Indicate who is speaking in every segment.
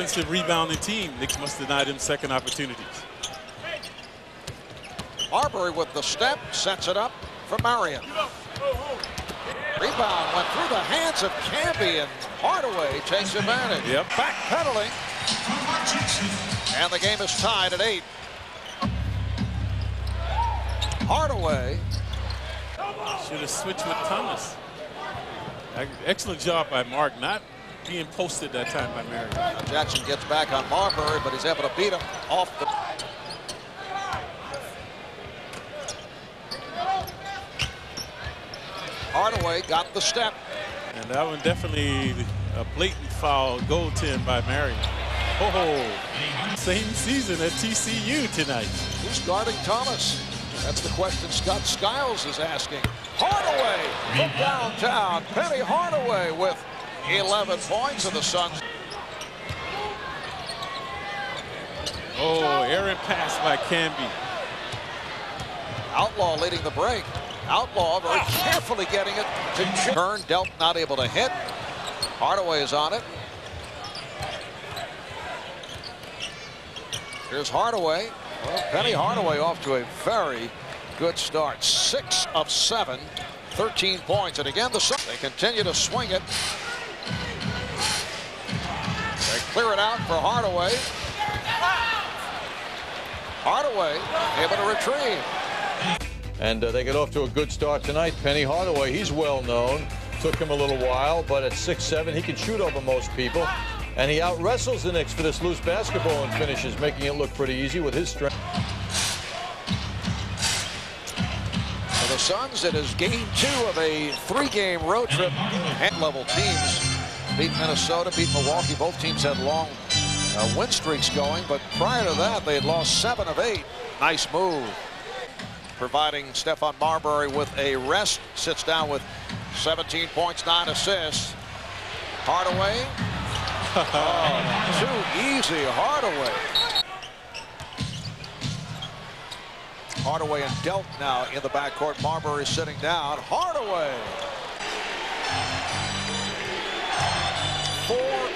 Speaker 1: offensive rebounding team. Knicks must deny them second opportunities.
Speaker 2: Marbury with the step, sets it up for Marion. Rebound went through the hands of Camby and Hardaway takes advantage.
Speaker 1: Yep.
Speaker 2: Backpedaling. And the game is tied at eight. Hardaway.
Speaker 1: Should have switched with Thomas. Excellent job by Mark, not being posted that time by Marion.
Speaker 2: Jackson gets back on Marbury, but he's able to beat him off the. Hardaway got the step.
Speaker 1: And that one definitely a blatant foul goaltend by Marion. Oh, same season at TCU tonight.
Speaker 2: Who's guarding Thomas? That's the question Scott Skiles is asking. Hardaway from downtown. Penny Hardaway with 11 points of the Suns.
Speaker 1: Oh, errant pass by Camby.
Speaker 2: Outlaw leading the break. Outlaw very oh. carefully getting it to turn. Delk not able to hit. Hardaway is on it. Here's Hardaway. Well, Penny Hardaway off to a very good start. Six of seven, 13 points. And again, the Suns, they continue to swing it. Clear it out for Hardaway. Hardaway able to retrieve.
Speaker 3: And uh, they get off to a good start tonight. Penny Hardaway, he's well known. Took him a little while, but at 6'7", he can shoot over most people. And he out wrestles the Knicks for this loose basketball and finishes, making it look pretty easy with his strength.
Speaker 2: For the Suns, it is game two of a three-game road trip. Hand-level teams beat Minnesota, beat Milwaukee. Both teams had long uh, win streaks going, but prior to that, they had lost seven of eight. Nice move providing Stephon Marbury with a rest. Sits down with 17 points, nine assists. Hardaway. oh, too easy, Hardaway. Hardaway and Delk now in the backcourt. Marbury sitting down. Hardaway.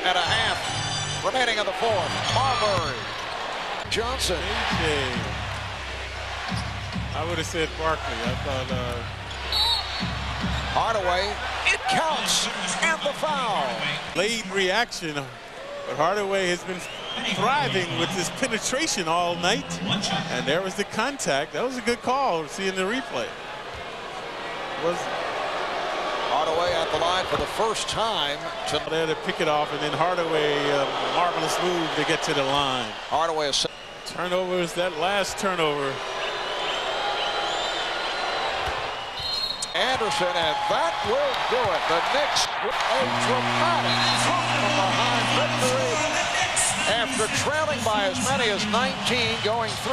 Speaker 2: And a half remaining in the fourth. Marbury. Johnson.
Speaker 1: AJ. I would have said Barkley. I thought. Uh...
Speaker 2: Hardaway, it counts, and the foul.
Speaker 1: Late reaction, but Hardaway has been thriving with his penetration all night. And there was the contact. That was a good call, seeing the replay. Was
Speaker 2: Hardaway at the line for the first time.
Speaker 1: To there to pick it off, and then Hardaway, uh, marvelous move to get to the line.
Speaker 2: Hardaway is
Speaker 1: turnover is that last turnover.
Speaker 2: Anderson, and that will do it. The Knicks with a dramatic from behind victory after trailing by as many as 19 going through.